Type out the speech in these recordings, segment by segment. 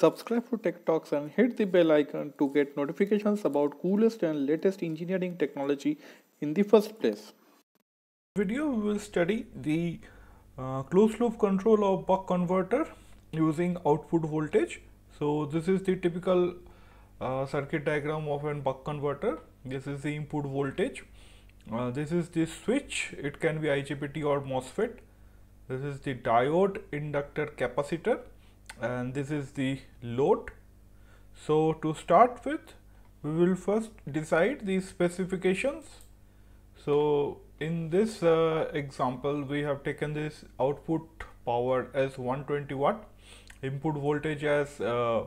Subscribe to Tech Talks and hit the bell icon to get notifications about coolest and latest engineering technology in the first place. Video we will study the uh, closed loop control of buck converter using output voltage. So this is the typical uh, circuit diagram of an buck converter. This is the input voltage. Uh, this is the switch. It can be IGBT or MOSFET. This is the diode, inductor, capacitor and this is the load. So, to start with we will first decide the specifications. So, in this uh, example we have taken this output power as 120 watt, input voltage as uh,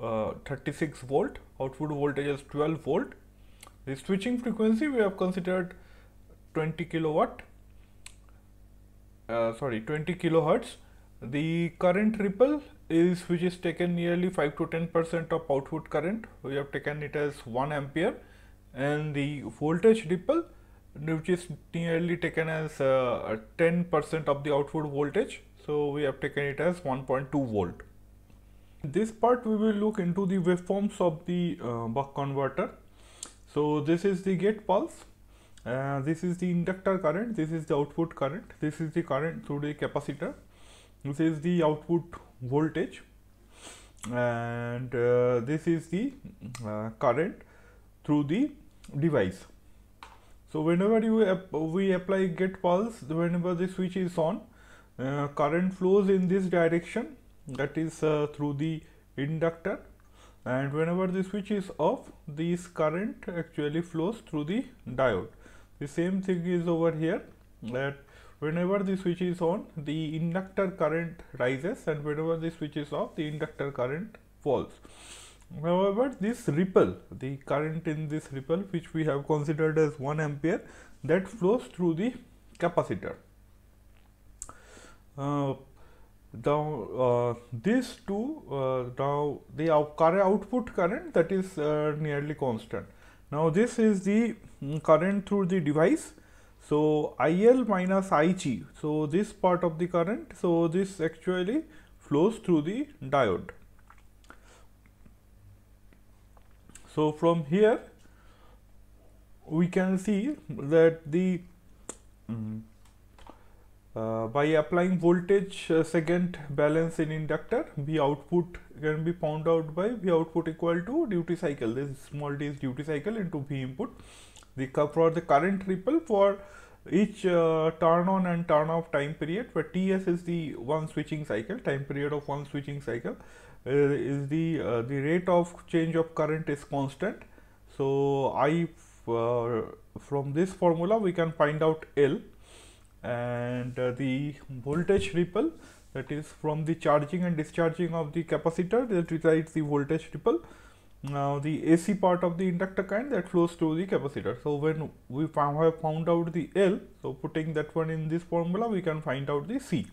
uh, 36 volt, output voltage as 12 volt. The switching frequency we have considered 20 kilowatt, uh, sorry 20 kilohertz the current ripple is which is taken nearly 5 to 10 percent of output current. We have taken it as 1 ampere and the voltage ripple which is nearly taken as uh, 10 percent of the output voltage. So, we have taken it as 1.2 volt. This part we will look into the waveforms of the uh, buck converter. So, this is the gate pulse, uh, this is the inductor current, this is the output current, this is the current through the capacitor this is the output voltage and uh, this is the uh, current through the device. So, whenever you ap we apply gate pulse whenever the switch is on uh, current flows in this direction that is uh, through the inductor and whenever the switch is off this current actually flows through the diode. The same thing is over here that whenever the switch is on the inductor current rises and whenever the switch is off the inductor current falls. However, this ripple, the current in this ripple which we have considered as 1 ampere that flows through the capacitor. Uh, now uh, these two uh, now the out output current that is uh, nearly constant. Now this is the mm, current through the device so, IL minus IG, so this part of the current, so this actually flows through the diode. So, from here we can see that the um, uh, by applying voltage uh, second balance in inductor V output can be found out by V output equal to duty cycle. This small d is duty cycle into V input the for the current ripple for each uh, turn on and turn off time period where ts is the one switching cycle time period of one switching cycle uh, is the uh, the rate of change of current is constant. So i uh, from this formula we can find out l and uh, the voltage ripple that is from the charging and discharging of the capacitor that resides the voltage ripple now the AC part of the inductor current that flows through the capacitor. So when we have found out the L, so putting that one in this formula, we can find out the C.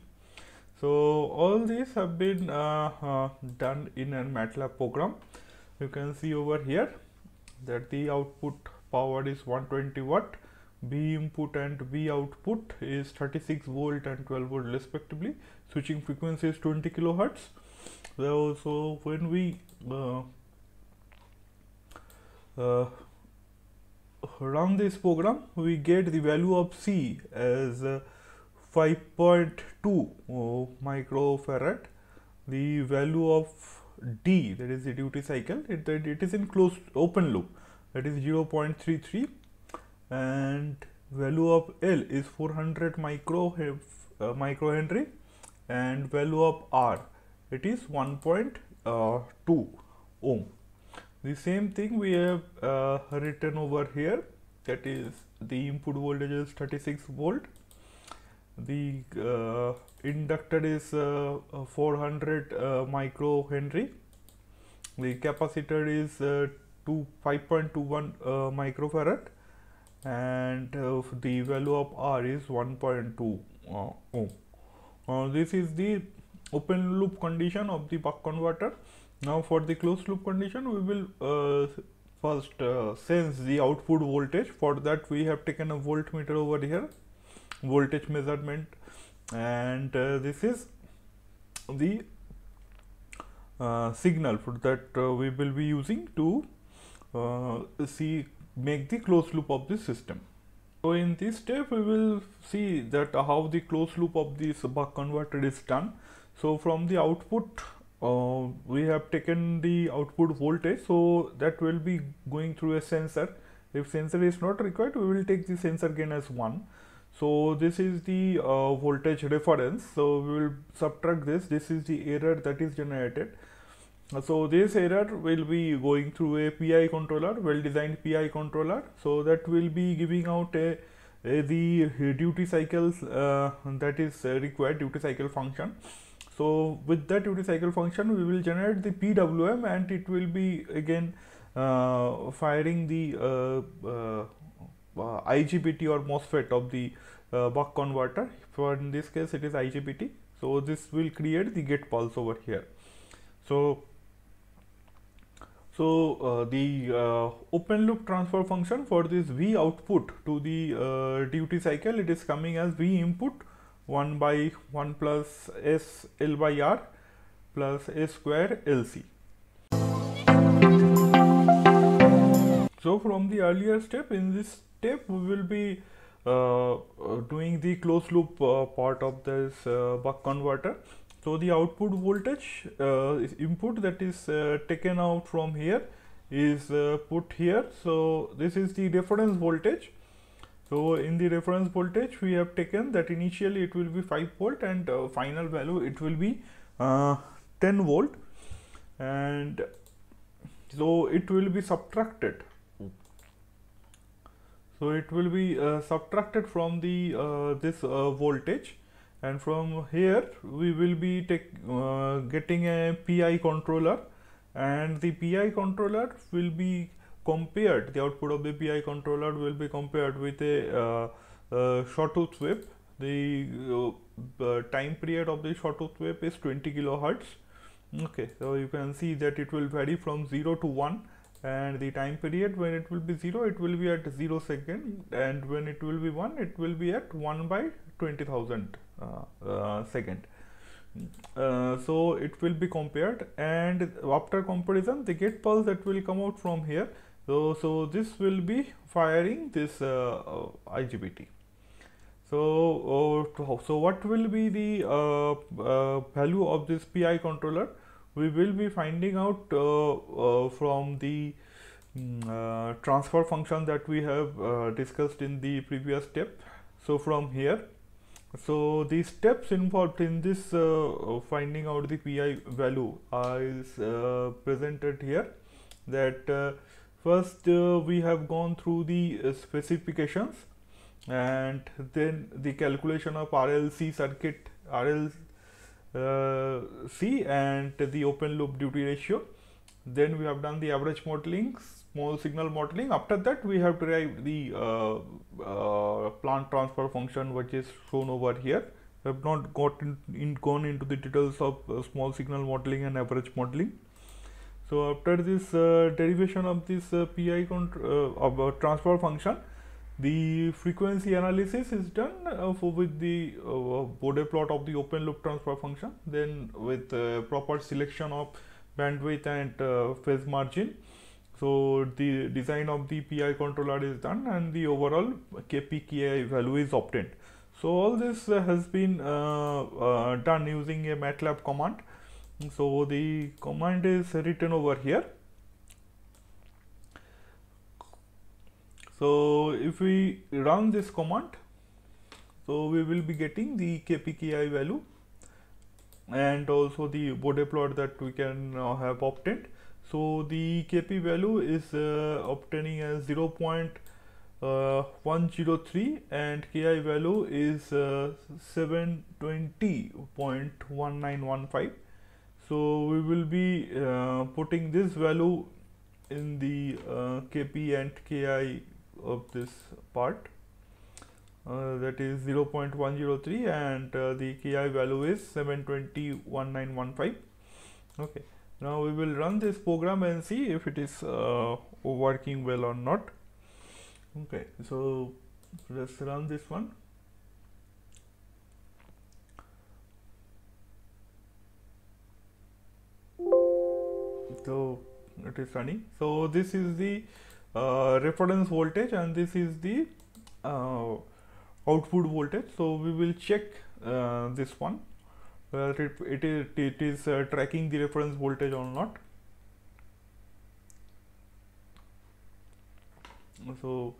So all these have been uh, uh, done in a MATLAB program. You can see over here that the output power is 120 watt, V input and V output is 36 volt and 12 volt respectively. Switching frequency is 20 kilohertz. So when we uh, uh, run this program we get the value of C as uh, 5.2 microfarad. The value of D that is the duty cycle it, it is in closed open loop. That is 0.33 and value of L is 400 micro uh, microhenry. And value of R it is 1.2 uh, ohm the same thing we have uh, written over here. That is the input voltage is 36 volt. The uh, inductor is uh, 400 uh, micro henry. The capacitor is uh, 2 5.21 uh, microfarad. And the value of r is 1.2 ohm. This is the open loop condition of the buck converter now for the closed loop condition we will uh, first uh, sense the output voltage for that we have taken a voltmeter over here voltage measurement and uh, this is the uh, signal for that uh, we will be using to uh, see make the closed loop of the system. So in this step we will see that how the closed loop of this buck converter is done. So from the output uh, we have taken the output voltage so that will be going through a sensor. If sensor is not required we will take the sensor gain as 1. So this is the uh, voltage reference. So we will subtract this. This is the error that is generated. So this error will be going through a PI controller, well-designed PI controller. So that will be giving out a, a the duty cycles uh, that is required duty cycle function. So with that duty cycle function, we will generate the PWM and it will be again uh, firing the uh, uh, uh IGBT or MOSFET of the uh, buck converter. For in this case, it is IGBT. So this will create the gate pulse over here. So so uh, the open loop transfer function for this V output to the duty cycle, it is coming as V input 1 by 1 plus S L by R plus S square LC. So from the earlier step, in this step we will be uh, uh, doing the closed loop uh, part of this buck converter so the output voltage uh, input that is uh, taken out from here is uh, put here. So this is the reference voltage. So in the reference voltage we have taken that initially it will be 5 volt and uh, final value it will be uh, 10 volt. And so it will be subtracted. So it will be uh, subtracted from the this voltage. And from here we will be take, uh, getting a PI controller. And the PI controller will be compared the output of the PI controller will be compared with a uh, uh, Sawtooth wave. The uh, time period of the Sawtooth wave is 20 kilohertz. Okay so you can see that it will vary from 0 to 1 and the time period when it will be 0 it will be at 0 second and when it will be 1 it will be at 1 by 20000 uh, uh, second. Uh, so it will be compared and after comparison the gate pulse that will come out from here so so this will be firing this IGBT so uh, so what will be the uh, uh, value of this PI controller we will be finding out uh, uh, from the um, transfer function that we have discussed in the previous step. So from here, so the steps involved in this finding out the PI value is presented here that first uh, we have gone through the uh, specifications and then the calculation of RLC circuit RLC uh, and the open loop duty ratio. Then we have done the average modeling, small signal modeling. After that, we have derived the uh, uh, plant transfer function, which is shown over here. I have not in, gone into the details of uh, small signal modeling and average modeling. So after this uh, derivation of this uh, PI of transfer function, the frequency analysis is done uh, for with the uh, Bode plot of the open loop transfer function, then with uh, proper selection of bandwidth and uh, phase margin. So the design of the PI controller is done and the overall KPKI value is obtained. So all this uh, has been uh, done using a MATLAB command. So the command is written over here So if we run this command, so we will be getting the KPKI value and also the Bode plot that we can uh, have obtained. So the KP value is uh, obtaining as 0 0.103 uh, and KI value is uh, 720.1915. So we will be uh, putting this value in the uh, KP and KI of this part. Uh, that is 0.103 and uh, the ki value is 7201915 okay. Now we will run this program and see if it is uh, working well or not. Okay. So let's run this one so it is running so this is the uh, reference voltage and this is the uh, output voltage. So we will check uh, this one whether it, it is, it is uh, tracking the reference voltage or not. So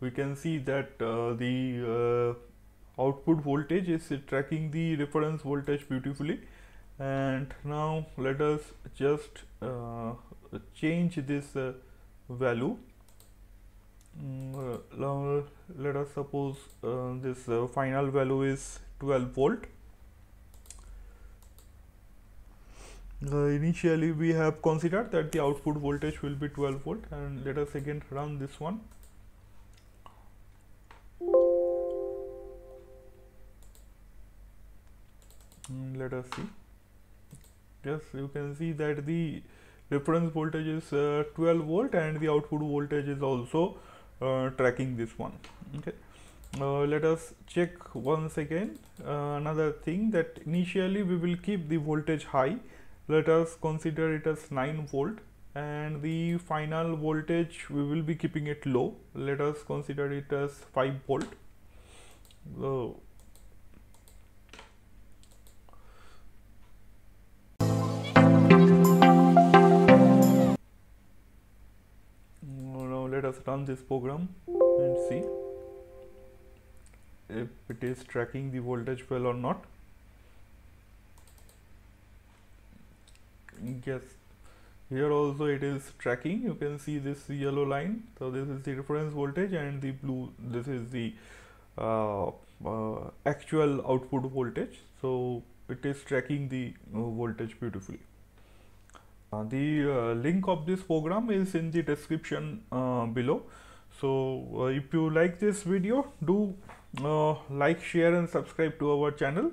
we can see that uh, the uh, output voltage is tracking the reference voltage beautifully and now let us just uh, change this uh, value. Mm, now let us suppose uh, this uh, final value is 12 volt. Initially we have considered that the output voltage will be 12 volt and let us again run this one. Mm, let us see yes you can see that the reference voltage is uh, 12 volt and the output voltage is also uh, tracking this one. Okay. Uh, let us check once again uh, another thing that initially we will keep the voltage high. Let us consider it as 9 volt and the final voltage we will be keeping it low. Let us consider it as 5 volt. So run this program and see if it is tracking the voltage well or not. Yes here also it is tracking. You can see this yellow line. So this is the reference voltage and the blue this is the uh, uh, actual output voltage. So it is tracking the uh, voltage beautifully uh, the uh, link of this program is in the description uh, below. So if you like this video do like share and subscribe to our channel.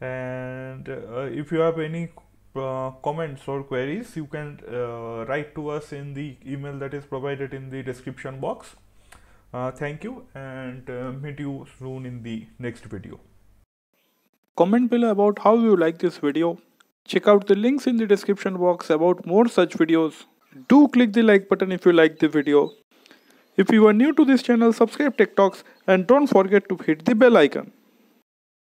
And if you have any uh, comments or queries you can uh, write to us in the email that is provided in the description box. Uh, thank you and meet you soon in the next video. Comment below about how you like this video Check out the links in the description box about more such videos. Do click the like button if you like the video. If you are new to this channel, subscribe Tech Talks and don't forget to hit the bell icon.